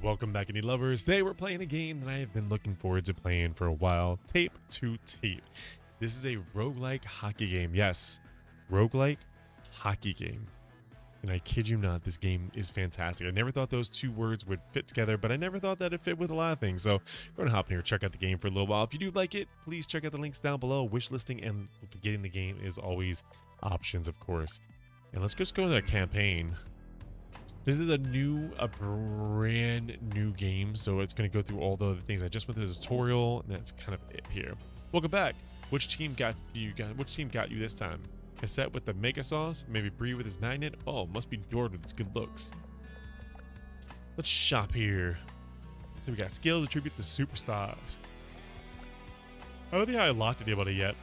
Welcome back, any lovers. Today we're playing a game that I have been looking forward to playing for a while. Tape to Tape. This is a roguelike hockey game. Yes, roguelike hockey game. And I kid you not, this game is fantastic. I never thought those two words would fit together, but I never thought that it fit with a lot of things. So we're gonna hop in here, check out the game for a little while. If you do like it, please check out the links down below. Wish listing and getting the game is always options, of course. And let's just go to the campaign. This is a new, a brand new game, so it's going to go through all the other things. I just went through the tutorial, and that's kind of it here. Welcome back. Which team got you? Got which team got you this time? Cassette with the mega sauce, maybe Bree with his magnet. Oh, must be Dord with his good looks. Let's shop here. So we got skills attribute to superstars. I don't think I locked anybody yet.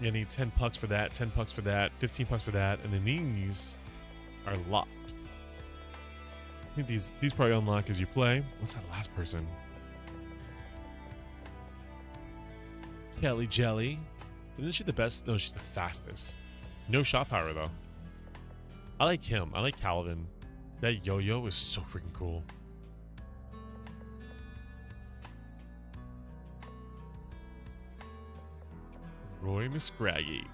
You need 10 pucks for that, 10 pucks for that, 15 pucks for that, and then these are locked. I think these these probably unlock as you play. What's that last person? Kelly Jelly. Isn't she the best? No, she's the fastest. No shot power though. I like him. I like Calvin. That yo-yo is so freaking cool. Roy Miscraggy.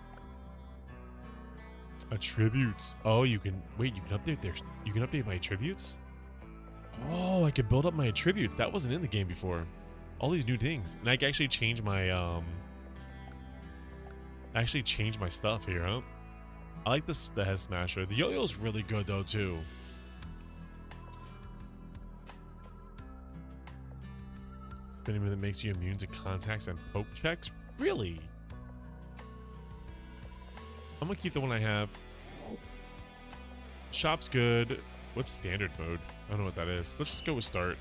Attributes. Oh, you can wait. You can update their. You can update my attributes. Oh, I could build up my attributes. That wasn't in the game before. All these new things, and I can actually change my um. Actually, change my stuff here, huh? I like this the head smasher. The yo-yo's really good though too. Spinning that makes you immune to contacts and poke checks. Really? I'm gonna keep the one I have. Shop's good. What's standard mode? I don't know what that is. Let's just go with start.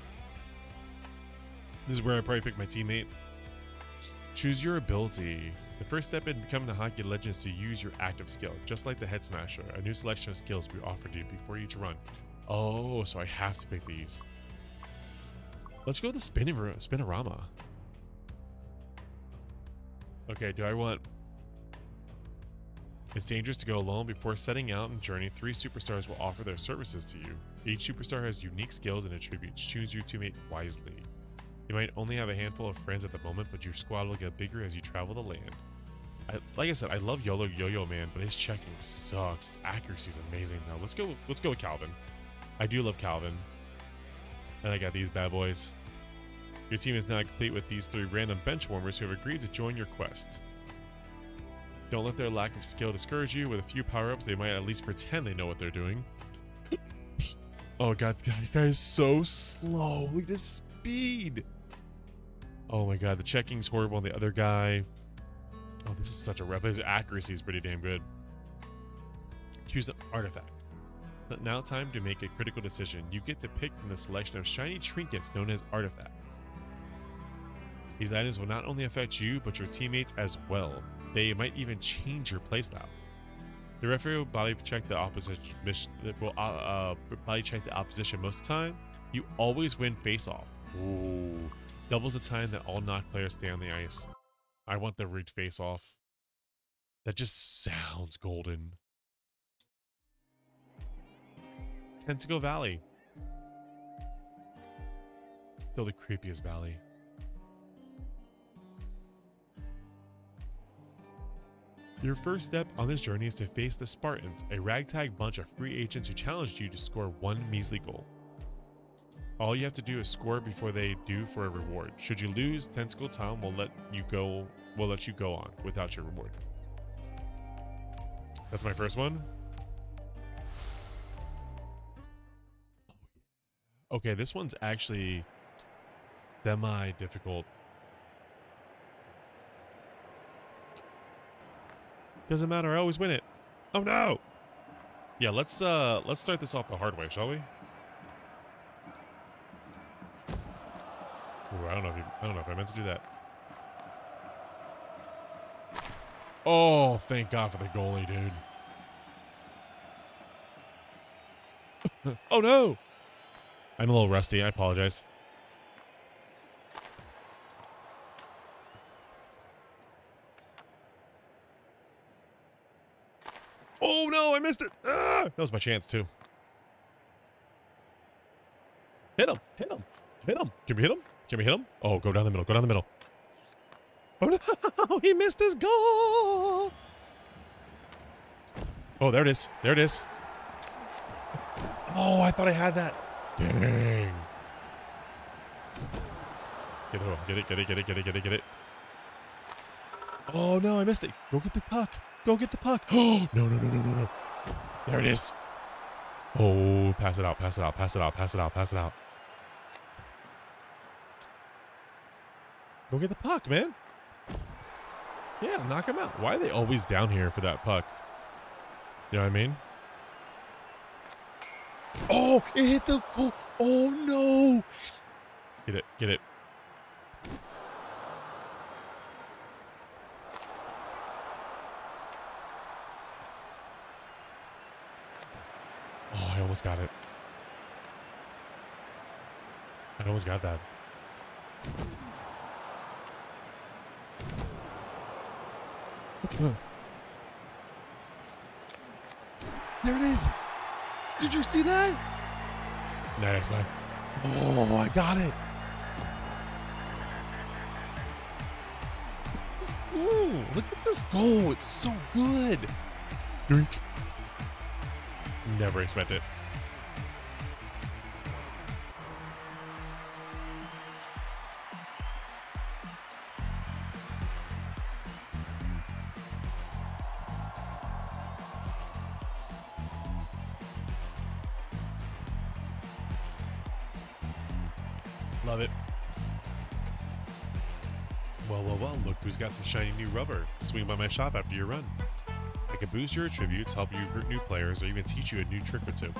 This is where I probably pick my teammate. Choose your ability. The first step in becoming a hockey legend is to use your active skill. Just like the head smasher, a new selection of skills will be offered to you before each run. Oh, so I have to pick these. Let's go with the spinning spinorama. Okay, do I want it's dangerous to go alone. Before setting out on journey, three superstars will offer their services to you. Each superstar has unique skills and attributes. Choose your teammate wisely. You might only have a handful of friends at the moment, but your squad will get bigger as you travel the land. I, like I said, I love YOLO Yo-Yo Man, but his checking sucks. Accuracy is amazing though. Let's go. Let's go with Calvin. I do love Calvin. And I got these bad boys. Your team is now complete with these three random bench warmers who have agreed to join your quest. Don't let their lack of skill discourage you. With a few power-ups, they might at least pretend they know what they're doing. oh god, you guy is so slow. Look at his speed. Oh my god, the checking's horrible on the other guy. Oh, this is such a rep. His accuracy is pretty damn good. Choose an artifact. It's now time to make a critical decision. You get to pick from the selection of shiny trinkets known as artifacts. These items will not only affect you, but your teammates as well. They might even change your playstyle. The referee will body check the opposition. Will uh, uh, body check the opposition most of the time. You always win face-off. Ooh, doubles the time that all knocked players stay on the ice. I want the rigged face-off. That just sounds golden. Tentacle Valley. Still the creepiest valley. Your first step on this journey is to face the Spartans, a ragtag bunch of free agents who challenged you to score one measly goal. All you have to do is score before they do for a reward. Should you lose, Tentacle Town will let you go will let you go on without your reward. That's my first one. Okay, this one's actually semi difficult Doesn't matter, I always win it. Oh no! Yeah, let's uh let's start this off the hard way, shall we? Ooh, I don't know if you, I don't know if I meant to do that. Oh, thank God for the goalie, dude. oh no! I'm a little rusty, I apologize. Oh no, I missed it. Ah! That was my chance too. Hit him. Hit him. Hit him. Can we hit him? Can we hit him? Oh, go down the middle. Go down the middle. Oh no! He missed his goal. Oh, there it is. There it is. Oh, I thought I had that. Dang. Get it, get it, get it, get it, get it, get it, get it. Oh no, I missed it. Go get the puck. Go get the puck. Oh no, no, no, no, no, no. There it is. Oh, pass it out, pass it out, pass it out, pass it out, pass it out. Go get the puck, man. Yeah, knock him out. Why are they always down here for that puck? You know what I mean? Oh, it hit the. Oh no. Get it, get it. Oh, I almost got it. I almost got that. There it is. Did you see that? Nice, man. Oh, I got it. This goal. Look at this goal. It's so good. Drink. Never expect it. Love it. Well, well, well, look who's got some shiny new rubber. Swing by my shop after your run. I can boost your attributes, help you recruit new players, or even teach you a new trick or two.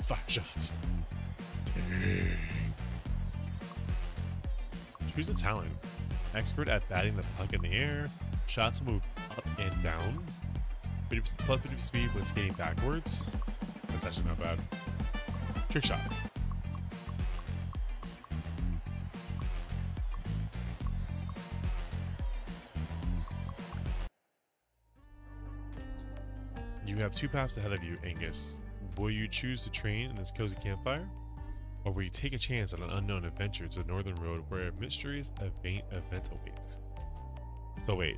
Five shots. Choose a talent. Expert at batting the puck in the air. Shots move up and down. 50 plus 50 speed when skating backwards. That's actually not bad. Trick shot. You have two paths ahead of you, Angus. Will you choose to train in this cozy campfire? Or will you take a chance on an unknown adventure to the northern road where a mysterious event, event awaits? So wait.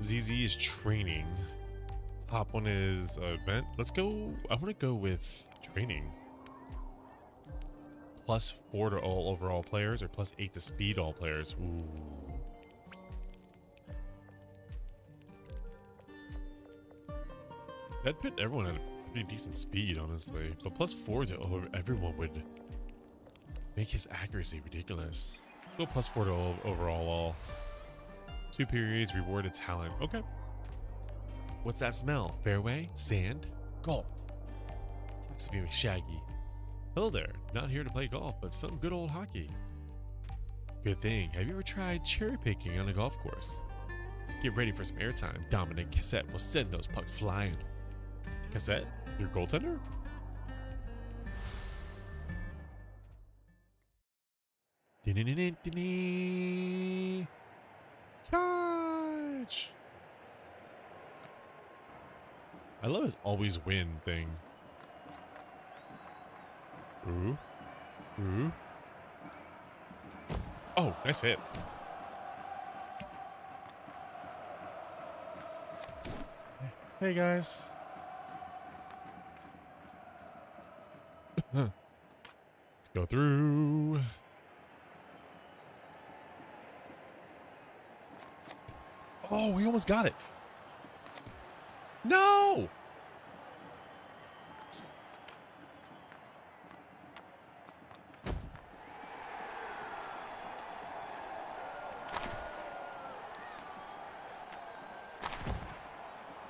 ZZ is training. Top one is uh, event. Let's go. I want to go with training. Plus four to all overall players or plus eight to speed all players. Ooh. That put everyone at a pretty decent speed, honestly. But plus four to over everyone would make his accuracy ridiculous. Let's go plus four to all, overall all. Two periods, rewarded talent. Okay. What's that smell? Fairway? Sand? Golf. To be Shaggy. Hello there. Not here to play golf, but some good old hockey. Good thing. Have you ever tried cherry picking on a golf course? Get ready for some airtime. Dominic Cassette will send those pucks flying. Cassette? Your goaltender? I love his always win thing. Ooh. Ooh. Oh, nice hit. Hey guys. Go through. Oh, we almost got it. No!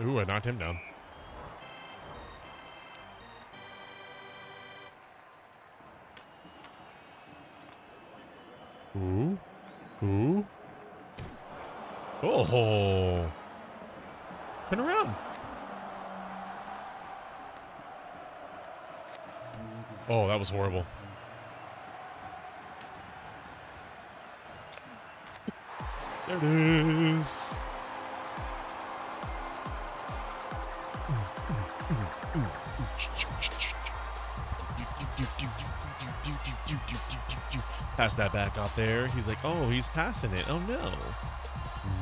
Ooh, I knocked him down. Oh, that was horrible. There it is. Pass that back out there. He's like, oh, he's passing it. Oh no.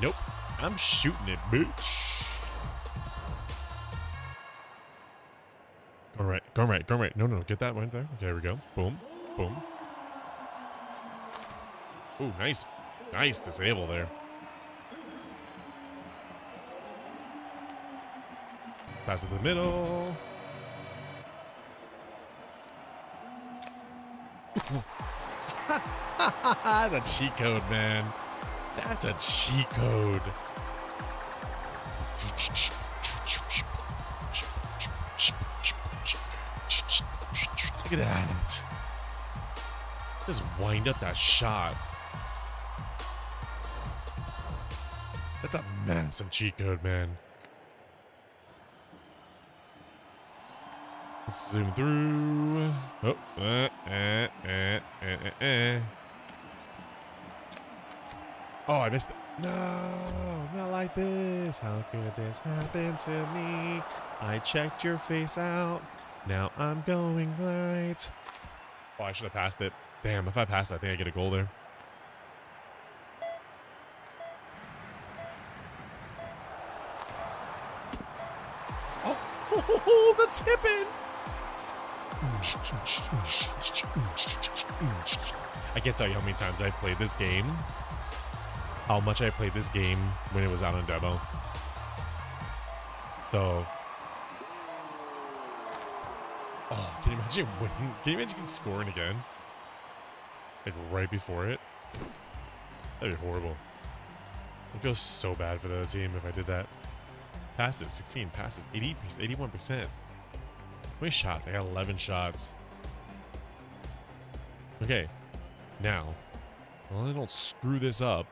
Nope. I'm shooting it, bitch. Go right, go right. No, no, get that one there. Okay, there we go. Boom, boom. Ooh, nice, nice disable there. Pass it to the middle. the cheat code, man. That's a cheat code. At that. Just wind up that shot. That's a massive cheat code, man. Let's zoom through. Oh, uh, uh, uh, uh, uh. Oh, I missed it. No, not like this. How could this happen to me? I checked your face out. Now I'm going right. Oh, I should have passed it. Damn, if I pass I think I get a goal there. Oh, the tipping! I can't tell you how many times I played this game. How much I played this game when it was out on demo. So. Oh, can you imagine winning? Can you imagine scoring again? Like right before it? That'd be horrible. I feel so bad for the other team if I did that. Passes, 16 passes, 80, 81%. How many shots? I got 11 shots. Okay, now, well, I don't screw this up.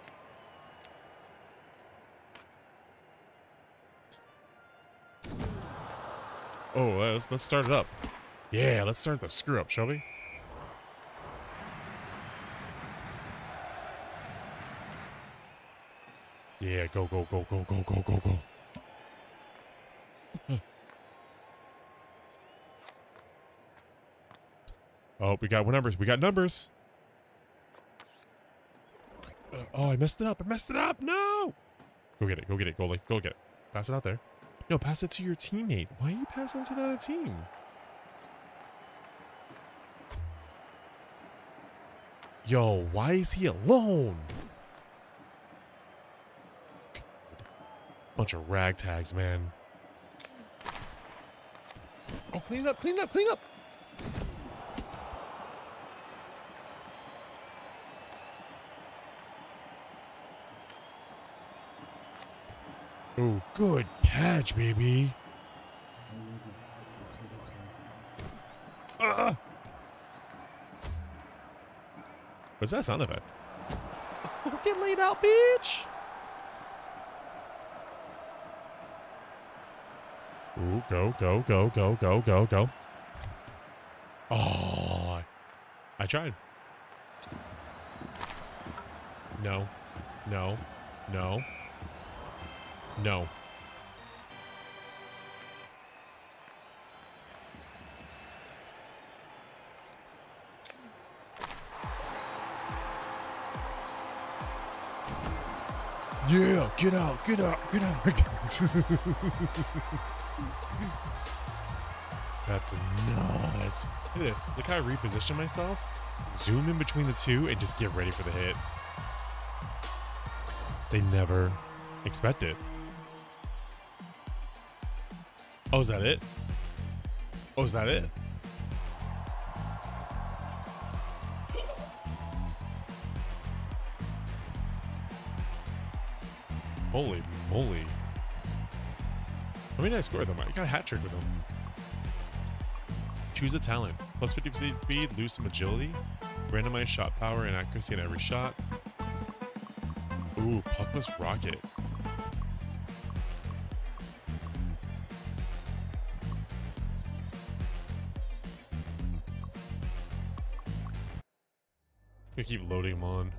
Oh, let's let's start it up. Yeah, let's start the screw up, shall we? Yeah, go, go, go, go, go, go, go, go. oh, we got numbers. We got numbers. Uh, oh, I messed it up. I messed it up. No. Go get it. Go get it, goalie. Go get it. Pass it out there. No, pass it to your teammate. Why are you passing to the other team? Yo, why is he alone? Bunch of ragtags, man. Oh, clean up, clean up, clean up. Oh, good catch, baby. What's that sound effect? Get laid out, bitch. Ooh, go, go, go, go, go, go, go. Oh, I tried. No, no, no, no. Yeah, get out, get out, get out. That's nuts. Look at this. Look how I reposition myself. Zoom in between the two and just get ready for the hit. They never expect it. Oh, is that it? Oh, is that it? Holy moly. How many did I score them? I got a hat trick with them. Choose a talent. Plus 50% speed, lose some agility, randomize shot power and accuracy in every shot. Ooh, puckless rocket. I keep loading them on.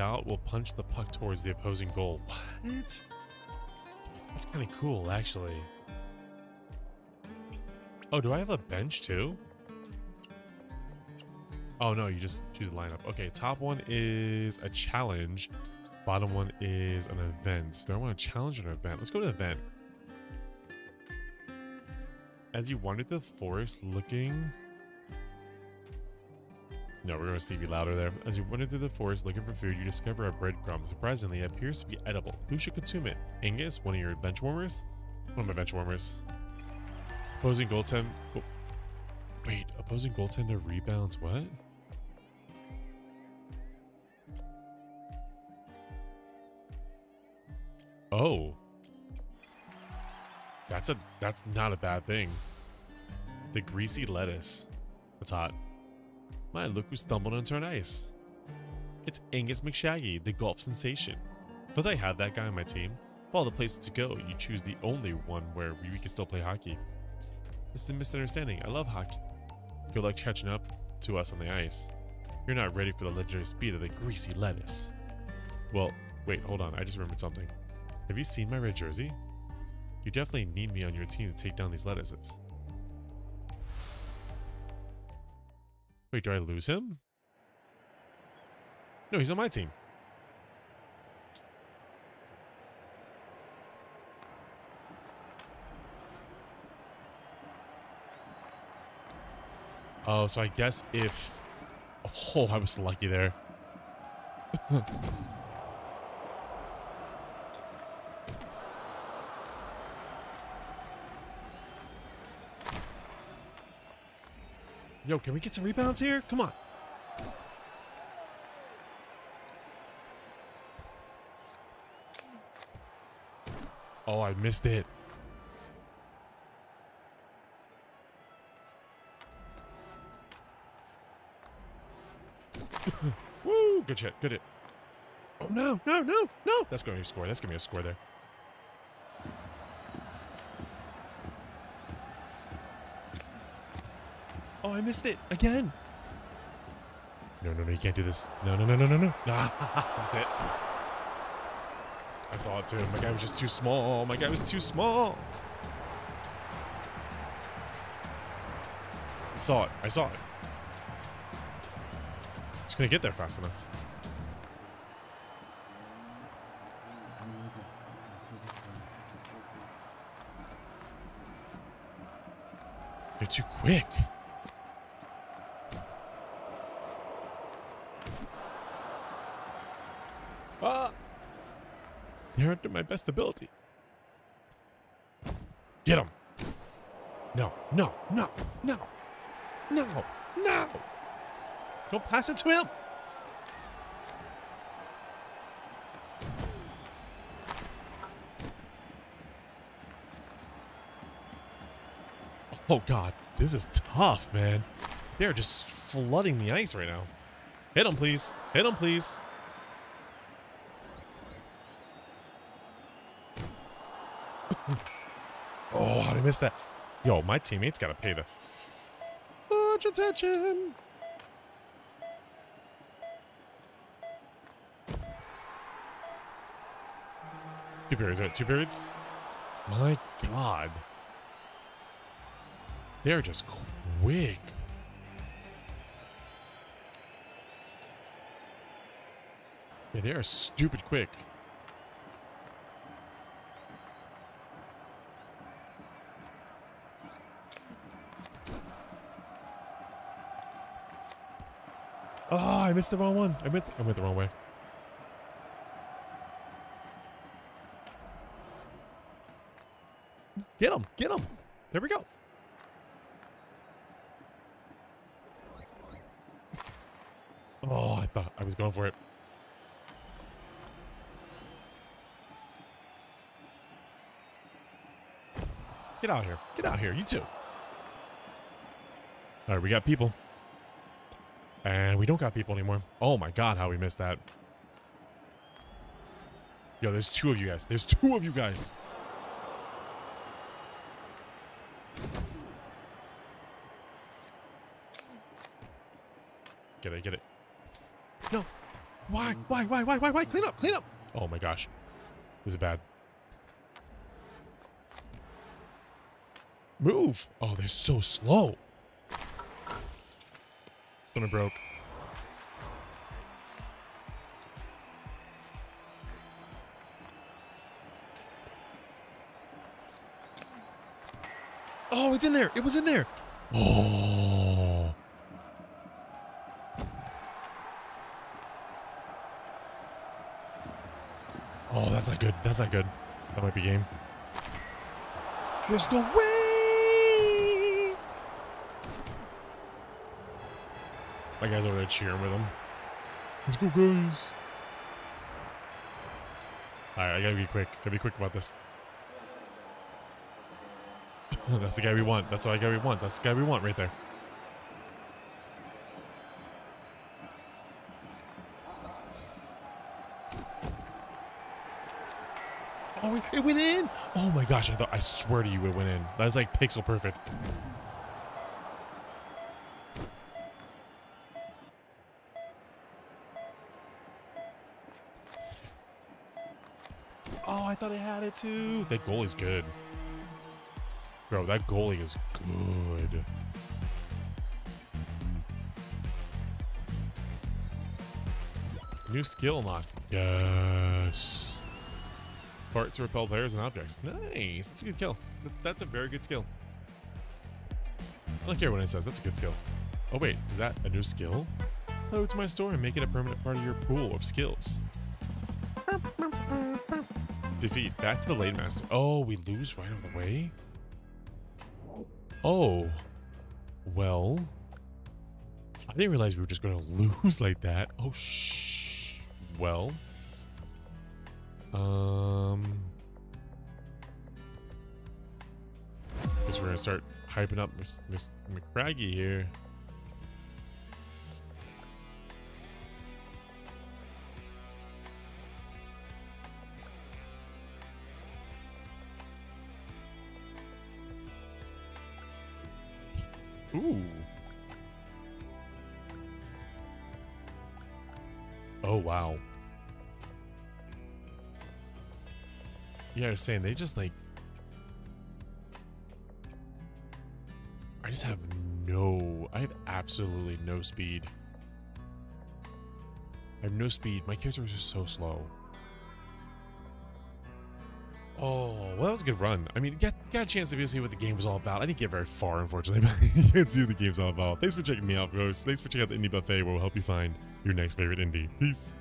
Out, will punch the puck towards the opposing goal. What? That's kind of cool, actually. Oh, do I have a bench too? Oh no, you just choose a lineup. Okay, top one is a challenge. Bottom one is an event. Do I want a challenge an event? Let's go to event. As you wander through the forest looking... No, we're going to Stevie louder there. As you wander through the forest looking for food, you discover a breadcrumb. Surprisingly, it appears to be edible. Who should consume it? Angus, one of your bench warmers? One of my bench warmers. Opposing goaltender... Oh. Wait, opposing goaltender rebounds what? Oh. That's a that's not a bad thing. The greasy lettuce. That's hot. My, look who stumbled onto an ice. It's Angus McShaggy, the golf sensation. Don't I have that guy on my team? Of all the places to go, you choose the only one where we can still play hockey. This is a misunderstanding. I love hockey. Good luck catching up to us on the ice. You're not ready for the legendary speed of the greasy lettuce. Well, wait, hold on. I just remembered something. Have you seen my red jersey? You definitely need me on your team to take down these lettuces. Wait, do I lose him? No, he's on my team. Oh, so I guess if... Oh, I was lucky there. Yo, can we get some rebounds here? Come on. Oh, I missed it. Woo! Good shit. Good hit. Oh, no. No, no, no. That's going to be a score. That's going to be a score there. Oh, I missed it again. No, no, no, you can't do this. No, no, no, no, no, no. Ah, That's it. I saw it too. My guy was just too small. My guy was too small. I saw it. I saw it. Just gonna get there fast enough. They're too quick. They're under my best ability. Get him. No, no, no, no, no, no. Don't pass it to him. Oh, God. This is tough, man. They're just flooding the ice right now. Hit him, please. Hit him, please. oh, how did I miss that? Yo, my teammates got to pay the much attention. Two periods, right? Two periods? My god. They're just quick. Yeah, they are stupid quick. Oh, I missed the wrong one. I went, I went the wrong way. Get him! Get him! There we go. Oh, I thought I was going for it. Get out here. Get out here. You too. All right, we got people. And we don't got people anymore. Oh my god, how we missed that. Yo, there's two of you guys. There's two of you guys. Get it, get it. No. Why? Why? Why? Why? Why? Why? Clean up! Clean up! Oh my gosh. This is bad. Move! Oh, they're so slow. Stomach broke. Oh, it's in there. It was in there. Oh. Oh, that's not good. That's not good. That might be game. There's no way. That guy's over there cheering with him. Let's go, guys. All right, I gotta be quick. Gotta be quick about this. That's the guy we want. That's the guy we want. That's the guy we want right there. Oh, it, it went in. Oh my gosh, I thought I swear to you it went in. That was like pixel perfect. Oh, I thought I had it too. That goalie's good. Bro, that goalie is good. New skill unlocked. Yes. Fart to repel players and objects. Nice. That's a good kill. That's a very good skill. I don't care what it says. That's a good skill. Oh, wait. Is that a new skill? Load to my store and make it a permanent part of your pool of skills. Defeat. Back to the Late Master. Oh, we lose right over the way? Oh. Well. I didn't realize we were just going to lose like that. Oh, shh. Well. Um. Guess we're going to start hyping up Miss, Miss McCraggy here. Ooh. Oh, wow. Yeah, I was saying, they just like... I just have no... I have absolutely no speed. I have no speed. My character is just so slow. Oh, well, that was a good run. I mean, got, got a chance to be see what the game was all about. I didn't get very far, unfortunately, but you can see what the game's all about. Thanks for checking me out, folks. Thanks for checking out the Indie Buffet, where we'll help you find your next favorite indie. Peace.